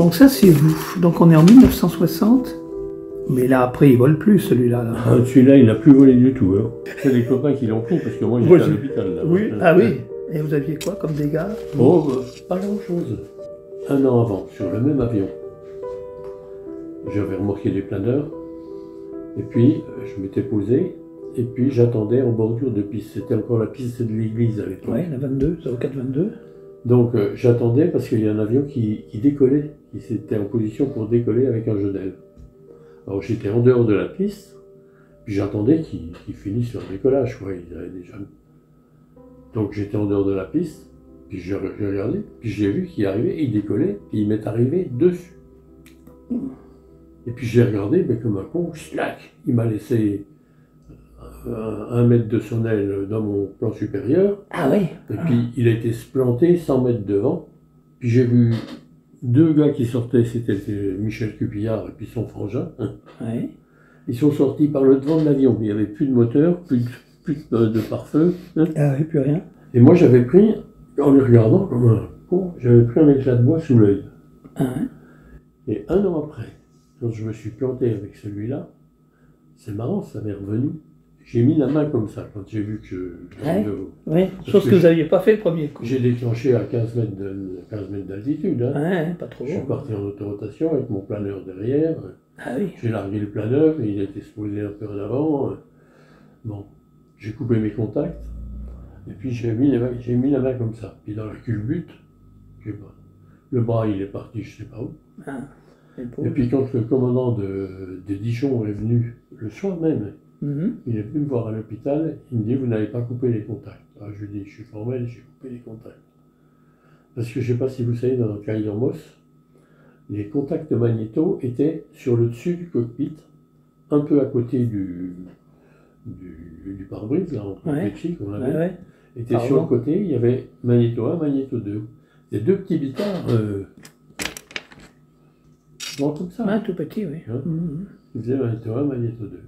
Donc ça, c'est vous. Donc on est en 1960. Mais là, après, il vole plus, celui-là. là. Ah, Celui-là, il n'a plus volé du tout. Hein. C'est des copains qui l'ont pris parce que moi, j'étais à l'hôpital. là. Oui. Ah oui. Et vous aviez quoi comme dégâts? Oh, bah, pas grand-chose. Un an avant, sur le même avion, j'avais remorqué des planeurs. Et puis, je m'étais posé. Et puis, j'attendais en bordure de piste. C'était encore la piste de l'église à l'époque. Oui, la 22, 0422. Donc, euh, j'attendais parce qu'il y a un avion qui, décollait, qui était en position pour décoller avec un jeu d'aile. Alors, j'étais en dehors de la piste. Puis, j'attendais qu'il finisse leur décollage. Quoi. Déjà... Donc, j'étais en dehors de la piste. Puis j'ai regardé, puis j'ai vu qu'il arrivait, il décollait, puis il m'est arrivé dessus. Et puis j'ai regardé, mais comme un con, slack, il m'a laissé un, un mètre de son aile dans mon plan supérieur, Ah oui. et puis il a été se planter 100 mètres devant. Puis j'ai vu deux gars qui sortaient, c'était Michel Cupillard et puis son frangin. Oui. Ils sont sortis par le devant de l'avion, il n'y avait plus de moteur, plus de, plus de, de pare-feu. hein. Ah oui, plus rien. Et moi j'avais pris, en les regardant comme un con, j'avais pris un éclat de bois sous l'œil. Ah, hein. Et un an après, quand je me suis planté avec celui-là, c'est marrant, ça m'est revenu. J'ai mis la main comme ça quand j'ai vu que Ouais. je- Oui, chose que que vous n'aviez pas fait le premier coup. j'ai déclenché à 15 mètres de- 15 mètres d'altitude. hein. Ouais, pas trop. Je suis parti en autorotation avec mon planeur derrière. Ah oui. J'ai largué le planeur, et il a été exposé un peu en avant. Bon, j'ai coupé mes contacts. Et puis j'ai mis, j'ai mis la main comme ça. Puis dans la culbute. Le bras, il est parti, je sais pas où. Ah. Et puis quand le commandant de, de Dijon est venu, le soir même, Mhm. il est venu me voir à l'hôpital, il me dit Vous n'avez pas coupé les contacts. Alors je lui dis Je suis formel, j'ai coupé les contacts. Parce que je ne sais pas si vous savez, dans carrière Moss, les contacts magnéto étaient sur le dessus du cockpit, un peu à côté du, du, du pare-brise, là, en Ouais. plexi qu'on Ouais, avait. ouais. était Pardon. sur le côté, il y avait magnéto 1, magnéto 2. Des deux petits bitards, euh, bon, comme ça. Ah, tout petit, oui. Hein Mhm. Il faisait magnéto 1, magnéto 2.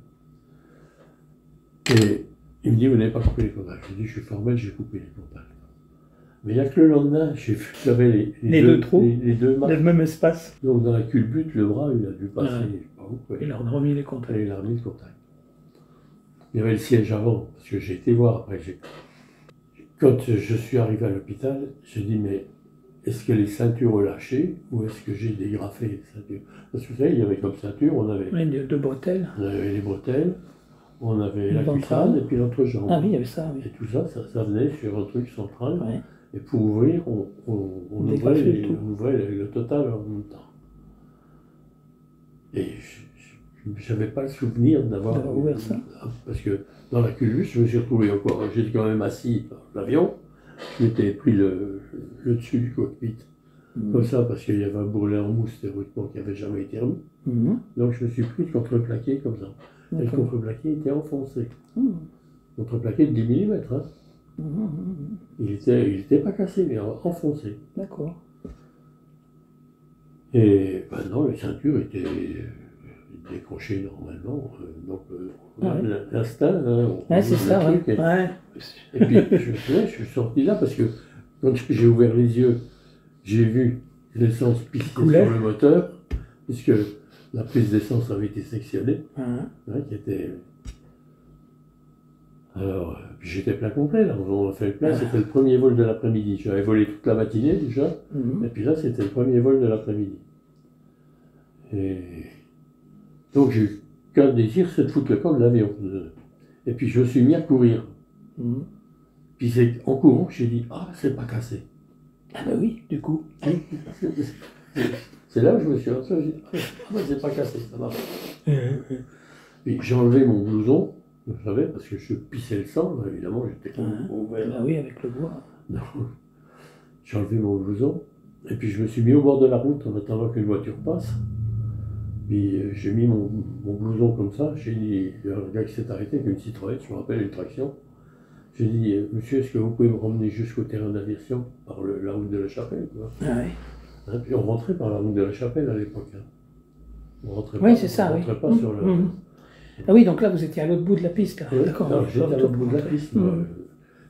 Et il me dit, vous n'avez pas coupé les contacts. Je lui dis, je suis formel, j'ai coupé les contacts. Mais il n'y a que le lendemain, j'ai vu, j'avais les, Les deux trous. Les, les deux marques. le même espace. Donc dans la culbute, le bras, il a dû passer, Ouais. je sais pas où, quoi. Il a remis les contacts. Et il a remis le contact. Il y avait le siège avant, parce que j'ai été voir après. j'ai- Quand je suis arrivé à l'hôpital, j'ai dit, mais est-ce que les ceintures ont lâché ou est-ce que j'ai dégrafé les ceintures? Parce que vous savez, il y avait comme ceinture, on avait, Oui, deux, deux bretelles. on avait les bretelles, on avait la cuissade et puis l'entrejambe. Ah oui, il y avait ça, oui. Et tout ça, ça, ça venait sur un truc central. Ouais. Et pour ouvrir, on, on, on On ouvrait, les- le tout. on ouvrait le, le total en même temps. Et je n'avais pas le souvenir d'avoir ouvert ça. Parce que dans la culbute, je me suis retrouvé encore. J'étais quand même assis dans l'avion. Je m'étais pris le, le dessus du cockpit. Mhm. Comme ça, parce qu'il y avait un bourrelet en mousse théoriquement qui n'avait jamais été remis. Mhm. Donc je me suis pris le contreplaqué comme ça. Et le contreplaqué était enfoncé. Mhm. Contreplaqué de 10 mm. Hein. Mhm, mhm. Il n'était il était pas cassé, mais enfoncé. D'accord. Et maintenant, les ceintures étaient euh, décrochées normalement. euh, donc, euh, Ah l'instinct. hein, on Ouais, c'est ça, ouais. et- ouais. Et puis, je suis sorti là parce que quand j'ai ouvert les yeux, j'ai vu l'essence pister sur le moteur, puisque la prise d'essence avait été sectionnée, Hein. hein, qui était... Alors, euh, puis j'étais plein complet, là, on a fait le plein, Ah. c'était le premier vol de l'après-midi. J'avais volé toute la matinée déjà, Mhm. et puis là, c'était le premier vol de l'après-midi. Et donc, j'ai eu qu'un désir, c'est de foutre le camp de l'avion. Et puis, je me suis mis à courir. Mhm. Puis c'est en courant j'ai dit Ah, c'est pas cassé. Ah bah oui, du coup. C'est là où je me suis dit, Ah, bah, c'est pas cassé, ça marche. Puis j'ai enlevé mon blouson, vous savez, parce que je pissais le sang, là, évidemment, j'étais Ouais. ouvert. Ah oui, avec le bois. J'ai enlevé mon blouson, et puis je me suis mis au bord de la route en attendant qu'une voiture passe. Puis euh, j'ai mis mon, mon blouson comme ça, j'ai dit, il y a un gars qui s'est arrêté avec une Citroën, je me rappelle, une traction. J'ai dit, euh, monsieur, est-ce que vous pouvez me ramener jusqu'au terrain d'aviation par le- la route de la Chapelle quoi? Ah oui. Hein, Puis on rentrait par la route de la Chapelle à l'époque. hein. On rentrait Oui, c'est ça, on oui. rentrait pas Mhm. sur le. Mhm. Ah oui, donc là, vous étiez à l'autre bout de la piste, là. D'accord. J'étais à l'autre bout de la piste. moi. Mhm.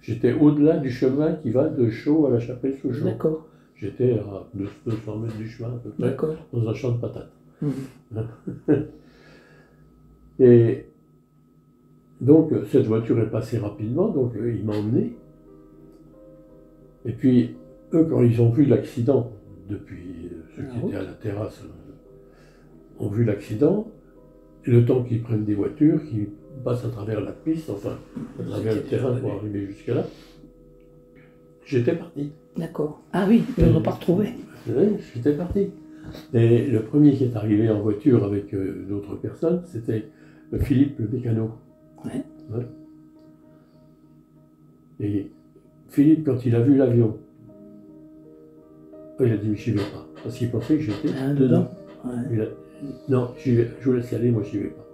J'étais au-delà du chemin qui va de Chaux à la Chapelle sous Chaux. D'accord. J'étais à 200 mètres du chemin à peu près, D'accord. dans un champ de patates. Et donc, cette voiture est passée rapidement, donc euh, il m'a emmené. Et puis, eux, quand ils ont vu l'accident, depuis ceux qui étaient à la terrasse, euh, ont vu l'accident, et le temps qu'ils prennent des voitures, qu'ils passent à travers la piste, enfin, à travers le terrain pour arriver jusque là, j'étais parti. D'accord. Ah oui, ils ne l'ont pas retrouvé. Oui, j'étais parti. Et le premier qui est arrivé en voiture avec euh, d'autres personnes, c'était euh, Philippe le mécano. Ouais. Ouais. Et Philippe, quand il a vu l'avion, il a dit, mais j'y vais pas. Parce qu'il pensait que j'étais Ah, dedans. Ouais. Il a- Non, je vous laisse y aller, moi j'y vais pas.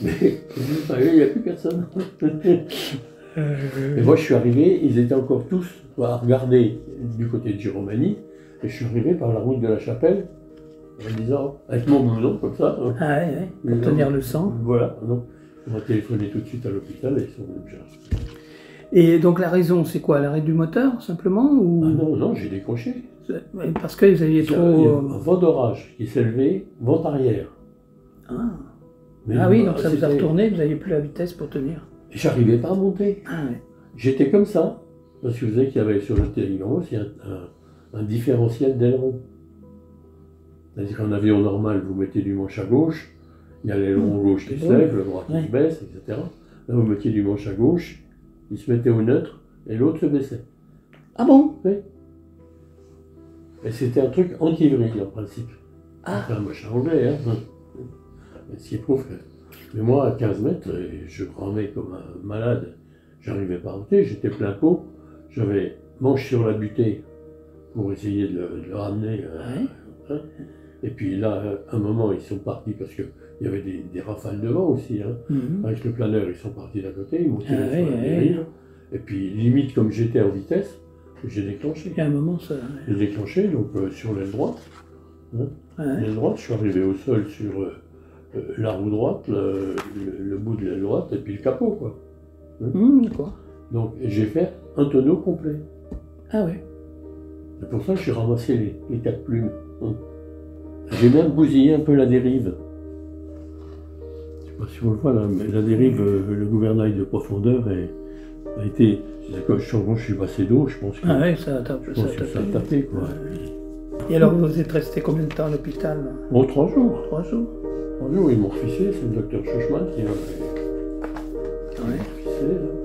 Mais il n'y a plus personne. Et moi je suis arrivé, ils étaient encore tous à regarder du côté de Giromanie, et je suis arrivé par la route de la chapelle, en disant, avec mon blouson comme ça, hein, Ah ouais, ouais. Pour tenir le sang. voilà, donc on m'a téléphoné tout de suite à l'hôpital et ils sont venus me chercher. Et donc la raison, c'est quoi? L'arrêt du moteur, simplement ou... Ah non, non, j'ai décroché. Parce que vous aviez trop... euh, un vent d'orage qui s'est levé, vent arrière. Ah, Mais Ah oui, donc ça vous a retourné, vous n'aviez plus la vitesse pour tenir. J'arrivais pas à monter. Ah ouais. J'étais comme ça, parce que vous savez qu'il y avait sur le télégramme aussi un, un- un différentiel d'aileron. C'est-à-dire qu'en avion normal, vous mettez du manche à gauche, il y a l'aileron gauche qui se Ouais. lève, le droit qui Ouais. se baisse, etc. Là, vous mettiez du manche à gauche, il se mettait au neutre, et l'autre se baissait. Ah bon? Et c'était un truc anti-vrille, en principe. Ah. Enfin, moi, je suis anglais, hein. Mais Ce qui prouve que... Mais moi, à 15 mètres, et je ramais comme un malade. J'arrivais pas à monter, j'étais plein pot. J'avais manche sur la butée pour essayer de le, de le ramener. euh, hein. Et puis là, à un moment, ils sont partis parce qu'il y avait des, des rafales de vent aussi. Hein. Mhm. Avec le planeur, ils sont partis d'un côté, ils montaient Ah sur la ouais. dérive. Et puis, limite, comme j'étais en vitesse, j'ai déclenché. Il y a un moment, ça... J'ai déclenché, donc euh, sur l'aile droite. Ouais. L'aile droite, je suis arrivé au sol sur euh, euh, la roue droite, le, le- le bout de l'aile droite, et puis le capot, quoi. Mhm, D'accord. Donc j'ai fait un tonneau complet. Ah ouais. C'est pour ça que j'ai ramassé les, les quatre plumes. Hein. J'ai même bousillé un peu la dérive. Si on le voit mais la dérive, euh, le gouvernail de profondeur est- a été. Je, je suis passé d'eau, je pense que, Ah ouais, ça a tapé. je pense que ça a tapé, quoi. Et alors, vous êtes resté combien de temps à l'hôpital? Bon, trois jours. Trois jours Trois jours, ils m'ont refissé, c'est le docteur Schuchman qui m'a Ouais. refissé, là.